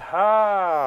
Ha!